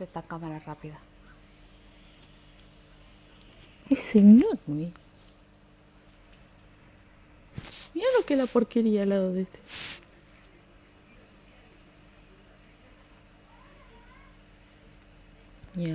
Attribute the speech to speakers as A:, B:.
A: esta cámara rápida.
B: El señor. Mira lo que la porquería al lado de este. Yeah.